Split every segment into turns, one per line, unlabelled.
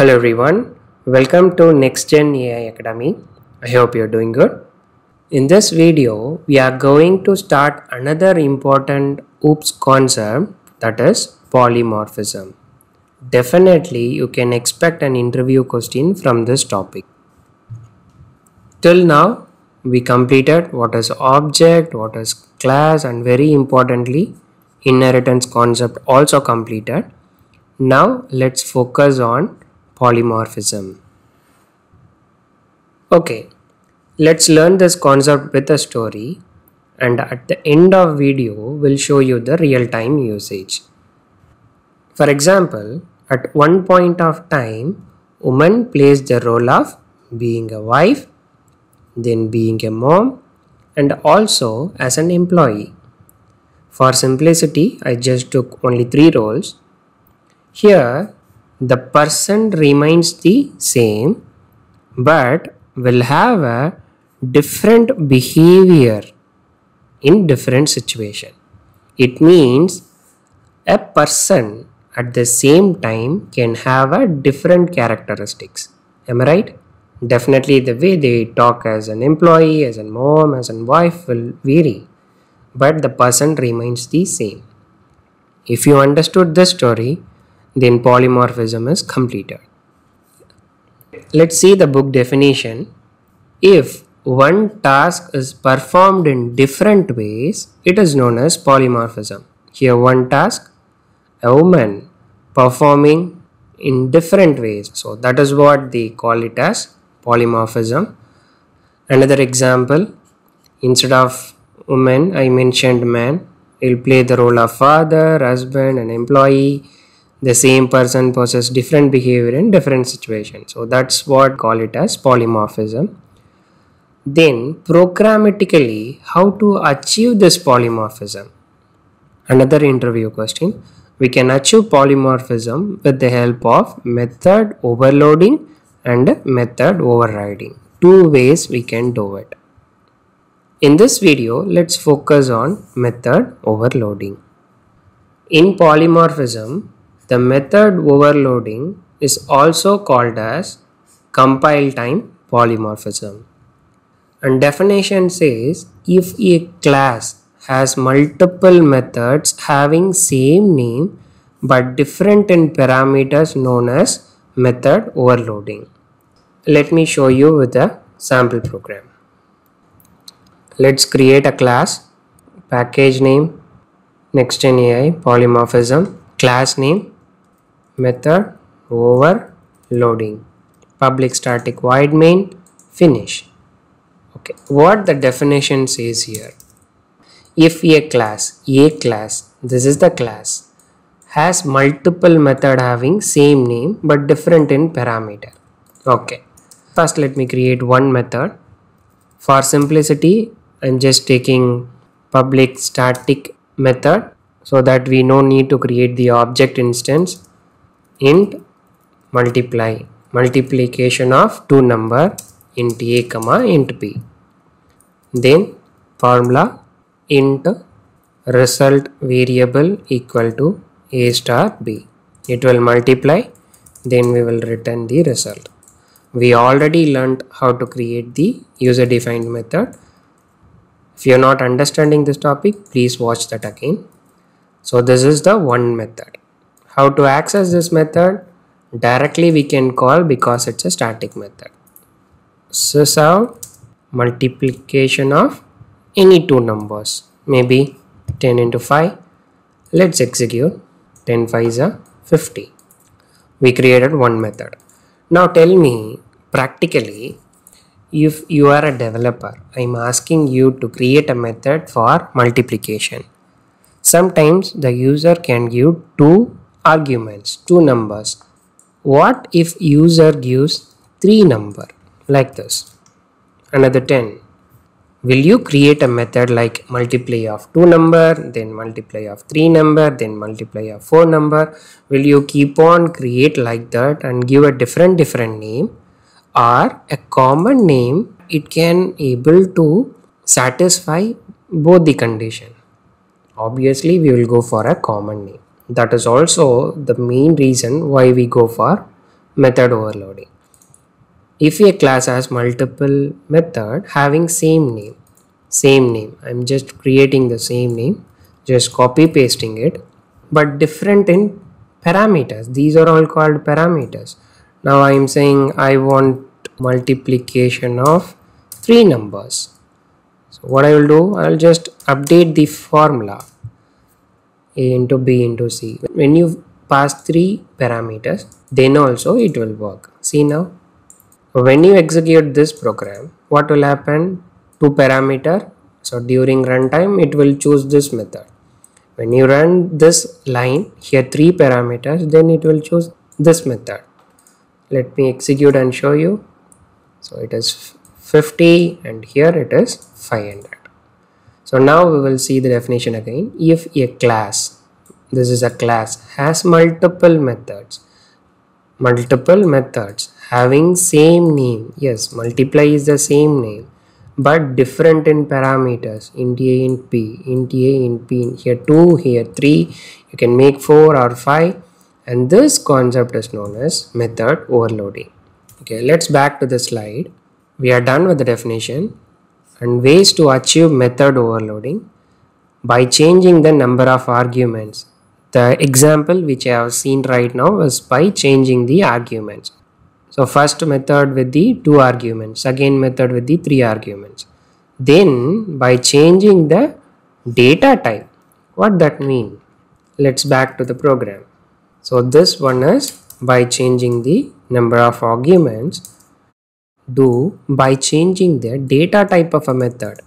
Hello everyone, welcome to NextGen AI Academy. I hope you're doing good. In this video, we are going to start another important OOPS concept that is polymorphism. Definitely, you can expect an interview question from this topic. Till now, we completed what is object, what is class, and very importantly, inheritance concept also completed. Now, let's focus on polymorphism. Okay, let's learn this concept with a story and at the end of video we'll show you the real-time usage. For example, at one point of time, woman plays the role of being a wife, then being a mom, and also as an employee. For simplicity, I just took only three roles. Here, the person remains the same but will have a different behavior in different situation. It means a person at the same time can have a different characteristics. Am I right? Definitely the way they talk as an employee, as a mom, as a wife will vary, but the person remains the same. If you understood this story, then polymorphism is completed. Let's see the book definition. If one task is performed in different ways, it is known as polymorphism. Here, one task, a woman performing in different ways. So, that is what they call it as polymorphism. Another example, instead of woman, I mentioned man. He'll play the role of father, husband, and employee the same person possess different behavior in different situations. So that's what call it as polymorphism. Then programmatically how to achieve this polymorphism? Another interview question. We can achieve polymorphism with the help of method overloading and method overriding. Two ways we can do it. In this video let's focus on method overloading. In polymorphism the method overloading is also called as compile time polymorphism. And definition says if a class has multiple methods having same name but different in parameters known as method overloading. Let me show you with a sample program. Let's create a class, package name, NextGen AI polymorphism, class name, method overloading. Public static void main finish. Okay what the definition says here? If a class a class this is the class has multiple method having same name but different in parameter. Okay first let me create one method. For simplicity i'm just taking public static method so that we no need to create the object instance int multiply multiplication of two number int a comma int b. Then formula int result variable equal to a star b. It will multiply then we will return the result. We already learned how to create the user defined method. If you are not understanding this topic please watch that again. So this is the one method how to access this method? Directly we can call because it's a static method. Sys out multiplication of any two numbers. Maybe 10 into 5. Let's execute. 10 5 is a 50. We created one method. Now tell me practically if you are a developer, I'm asking you to create a method for multiplication. Sometimes the user can give two arguments two numbers. What if user gives three number like this? Another 10 will you create a method like multiply of two number then multiply of three number then multiply of four number? Will you keep on create like that and give a different different name? Or a common name it can able to satisfy both the condition. Obviously we will go for a common name that is also the main reason why we go for method overloading. If a class has multiple method having same name, same name, I'm just creating the same name, just copy pasting it, but different in parameters. These are all called parameters. Now I'm saying I want multiplication of three numbers. So what I will do, I'll just update the formula a into b into c. When you pass three parameters, then also it will work. See now, when you execute this program, what will happen? Two parameter. So during runtime, it will choose this method. When you run this line here three parameters, then it will choose this method. Let me execute and show you. So it is 50 and here it is 500. So now we will see the definition again. If a class, this is a class, has multiple methods, multiple methods having same name, yes, multiply is the same name, but different in parameters, int a, int b, int a, int b, here 2, here 3, you can make 4 or 5 and this concept is known as method overloading. Okay, let's back to the slide. We are done with the definition and ways to achieve method overloading by changing the number of arguments. The example which I have seen right now is by changing the arguments. So first method with the two arguments, second method with the three arguments. Then by changing the data type, what that mean? Let's back to the program. So this one is by changing the number of arguments do by changing the data type of a method.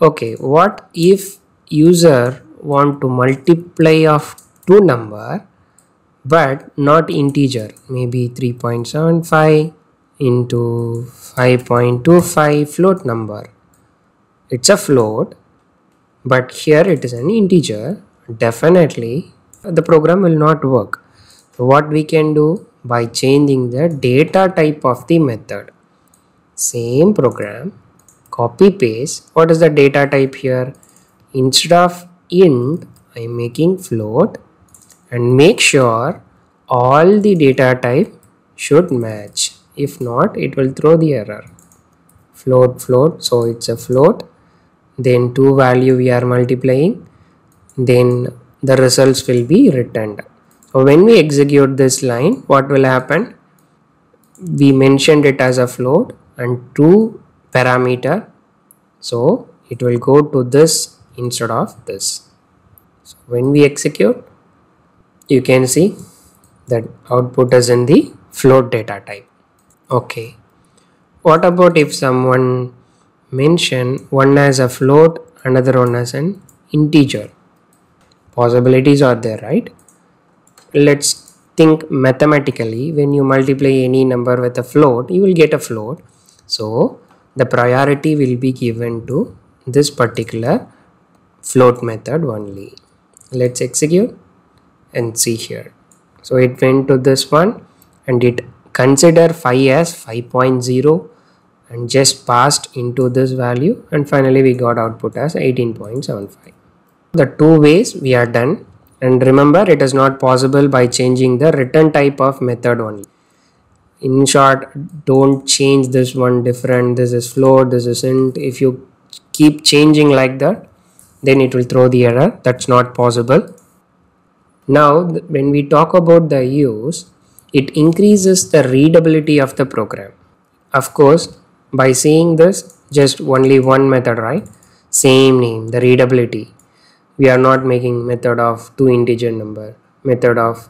Okay what if user want to multiply of two number but not integer? Maybe 3.75 into 5.25 float number. It's a float but here it is an integer. Definitely the program will not work. So what we can do by changing the data type of the method same program copy paste. What is the data type here? Instead of int i'm making float and make sure all the data type should match. If not it will throw the error. Float float. So it's a float. Then two value we are multiplying. Then the results will be returned so when we execute this line what will happen? We mentioned it as a float and two parameter. So it will go to this instead of this. So when we execute you can see that output is in the float data type. Okay. What about if someone mention one as a float another one as an integer? Possibilities are there right? Let's think mathematically. When you multiply any number with a float you will get a float so the priority will be given to this particular float method only. Let's execute and see here. So it went to this one and it consider 5 as 5.0 and just passed into this value and finally we got output as 18.75. The two ways we are done and remember it is not possible by changing the return type of method only in short don't change this one different. This is float this is int if you keep changing like that then it will throw the error. That's not possible. Now when we talk about the use it increases the readability of the program. Of course by seeing this just only one method right? Same name the readability. We are not making method of two integer number method of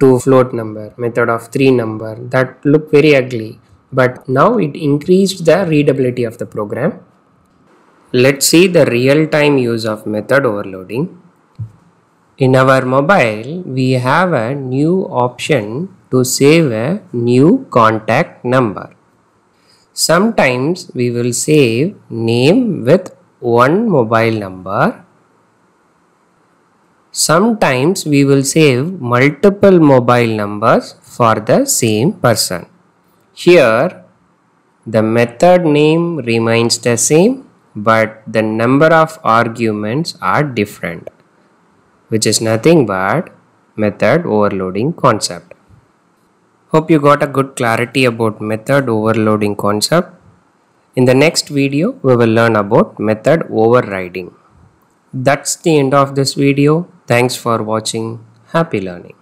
two float number, method of three number that look very ugly but now it increased the readability of the program. Let's see the real-time use of method overloading. In our mobile, we have a new option to save a new contact number. Sometimes we will save name with one mobile number Sometimes we will save multiple mobile numbers for the same person. Here, the method name remains the same but the number of arguments are different which is nothing but method overloading concept. Hope you got a good clarity about method overloading concept. In the next video, we will learn about method overriding. That's the end of this video. Thanks for watching. Happy learning.